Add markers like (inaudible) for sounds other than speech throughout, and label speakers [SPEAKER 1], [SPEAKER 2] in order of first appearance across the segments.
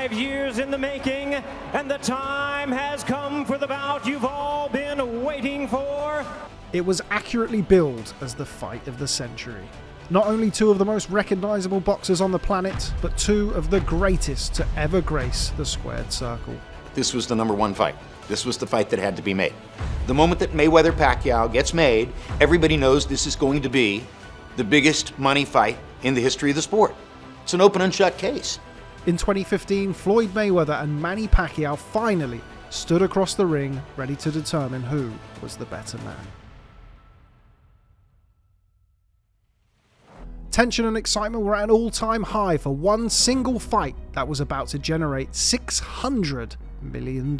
[SPEAKER 1] Five years in the making, and the time has come for the bout you've all been waiting for.
[SPEAKER 2] It was accurately billed as the fight of the century. Not only two of the most recognisable boxers on the planet, but two of the greatest to ever grace the squared circle.
[SPEAKER 3] This was the number one fight. This was the fight that had to be made. The moment that Mayweather Pacquiao gets made, everybody knows this is going to be the biggest money fight in the history of the sport. It's an open and shut case.
[SPEAKER 2] In 2015, Floyd Mayweather and Manny Pacquiao finally stood across the ring ready to determine who was the better man. Tension and excitement were at an all time high for one single fight that was about to generate $600 million.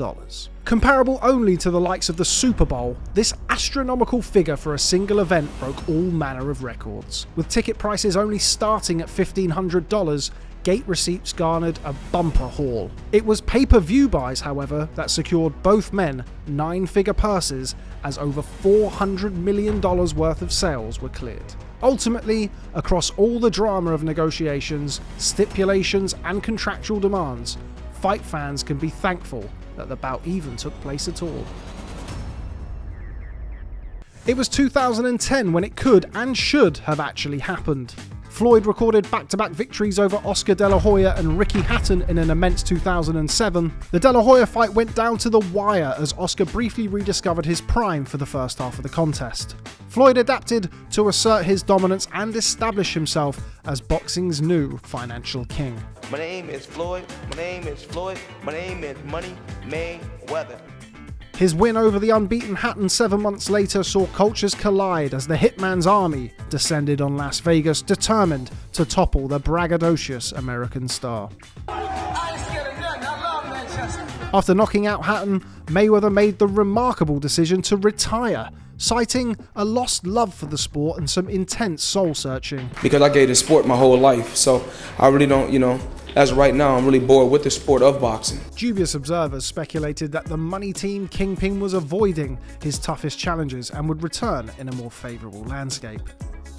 [SPEAKER 2] Comparable only to the likes of the Super Bowl, this astronomical figure for a single event broke all manner of records. With ticket prices only starting at $1,500, gate receipts garnered a bumper haul. It was pay per view buys, however, that secured both men nine figure purses as over $400 million worth of sales were cleared. Ultimately, across all the drama of negotiations, stipulations, and contractual demands, fight fans can be thankful that the bout even took place at all. It was 2010 when it could and should have actually happened. Floyd recorded back to back victories over Oscar De La Hoya and Ricky Hatton in an immense 2007. The De La Hoya fight went down to the wire as Oscar briefly rediscovered his prime for the first half of the contest. Floyd adapted to assert his dominance and establish himself as boxing's new financial king.
[SPEAKER 4] My name is Floyd. My name is Floyd. My name is Money Mayweather.
[SPEAKER 2] His win over the unbeaten Hatton seven months later saw cultures collide as the Hitman's army descended on Las Vegas, determined to topple the braggadocious American star. After knocking out Hatton, Mayweather made the remarkable decision to retire, citing a lost love for the sport and some intense soul searching.
[SPEAKER 5] Because I gave the sport my whole life, so I really don't, you know, as right now, I'm really bored with the sport of boxing.
[SPEAKER 2] Dubious observers speculated that the money team Kingpin was avoiding his toughest challenges and would return in a more favourable landscape.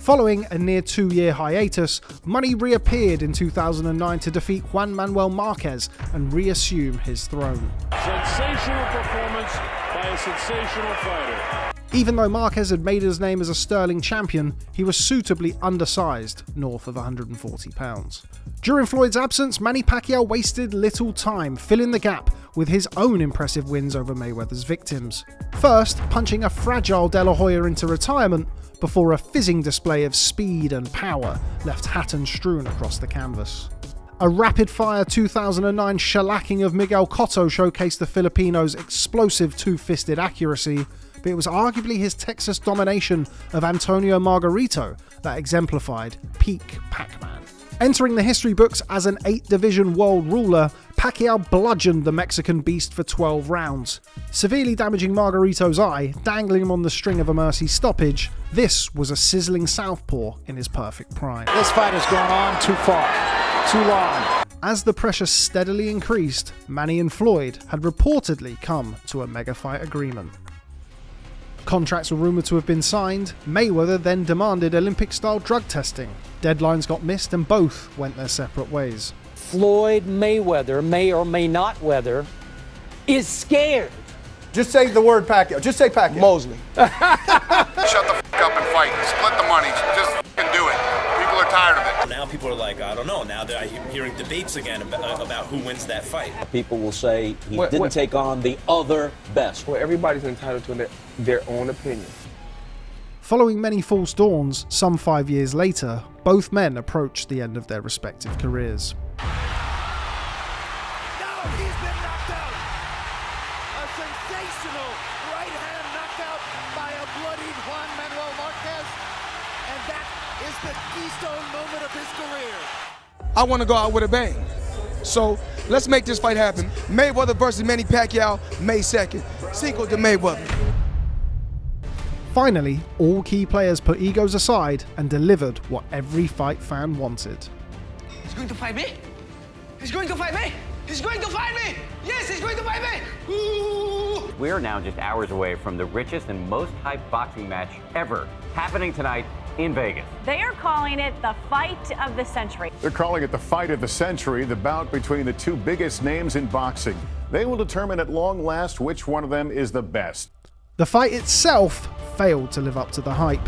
[SPEAKER 2] Following a near two year hiatus, Money reappeared in 2009 to defeat Juan Manuel Marquez and reassume his throne.
[SPEAKER 6] Sensational performance by a sensational fighter.
[SPEAKER 2] Even though Marquez had made his name as a sterling champion, he was suitably undersized, north of 140 pounds. During Floyd's absence, Manny Pacquiao wasted little time filling the gap with his own impressive wins over Mayweather's victims. First, punching a fragile De La Hoya into retirement before a fizzing display of speed and power left Hatton strewn across the canvas. A rapid fire 2009 shellacking of Miguel Cotto showcased the Filipino's explosive two fisted accuracy, but it was arguably his Texas domination of Antonio Margarito that exemplified peak Pac Man. Entering the history books as an 8 division world ruler, Pacquiao bludgeoned the Mexican beast for 12 rounds, severely damaging Margarito's eye, dangling him on the string of a mercy stoppage. This was a sizzling southpaw in his perfect prime.
[SPEAKER 7] This fight has gone on too far, too long.
[SPEAKER 2] As the pressure steadily increased, Manny and Floyd had reportedly come to a mega fight agreement. Contracts were rumoured to have been signed. Mayweather then demanded Olympic style drug testing. Deadlines got missed and both went their separate ways.
[SPEAKER 8] Floyd Mayweather, may or may not weather, is scared.
[SPEAKER 7] Just say the word Pacquiao. Just say Pacquiao.
[SPEAKER 8] Mosley. (laughs)
[SPEAKER 9] Shut the f- up and fight. Tired of it.
[SPEAKER 10] Now people are like, I don't know. Now that I'm hearing debates again about, uh, about who wins that fight.
[SPEAKER 11] People will say he
[SPEAKER 7] What-
[SPEAKER 11] didn't
[SPEAKER 7] what-
[SPEAKER 11] take on the other best.
[SPEAKER 5] Well, everybody's entitled to their, their own opinion.
[SPEAKER 2] Following many false dawns, some five years later, both men approached the end of their respective careers.
[SPEAKER 12] A sensational right hand knockout by a bloodied Juan Manuel Marquez. And that is the keystone moment of his career.
[SPEAKER 5] I want to go out with a bang. So let's make this fight happen. Mayweather versus Manny Pacquiao, May 2nd. Cinco de Mayweather.
[SPEAKER 2] Finally, all key players put egos aside and delivered what every fight fan wanted.
[SPEAKER 4] He's going to fight me? He's going to fight me? He's going to fight me! Yes, he's going to fight me! Ooh.
[SPEAKER 13] We are now just hours away from the richest and most hyped boxing match ever, happening tonight in Vegas.
[SPEAKER 14] They are calling it the fight of the century.
[SPEAKER 15] They're calling it the fight of the century, the bout between the two biggest names in boxing. They will determine at long last which one of them is the best.
[SPEAKER 2] The fight itself failed to live up to the hype.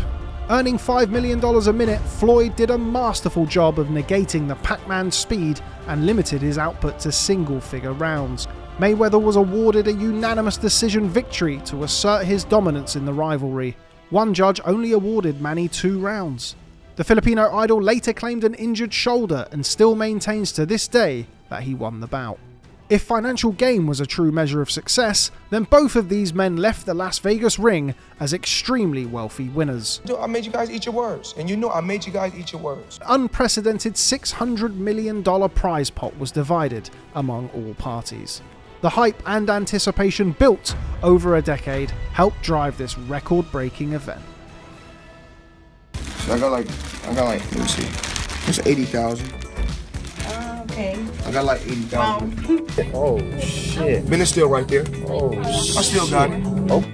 [SPEAKER 2] Earning $5 million a minute, Floyd did a masterful job of negating the Pac Man's speed and limited his output to single figure rounds. Mayweather was awarded a unanimous decision victory to assert his dominance in the rivalry. One judge only awarded Manny two rounds. The Filipino idol later claimed an injured shoulder and still maintains to this day that he won the bout. If financial gain was a true measure of success, then both of these men left the Las Vegas ring as extremely wealthy winners.
[SPEAKER 16] I made you guys eat your words, and you know I made you guys eat your words.
[SPEAKER 2] Unprecedented $600 million prize pot was divided among all parties. The hype and anticipation built over a decade helped drive this record breaking event.
[SPEAKER 16] So I got like, I got like, let me see, it's 80,000.
[SPEAKER 17] Okay.
[SPEAKER 16] I got like 80,000. (laughs)
[SPEAKER 17] oh, shit.
[SPEAKER 16] Business still right there.
[SPEAKER 17] Oh,
[SPEAKER 16] I still got it.
[SPEAKER 17] Oh.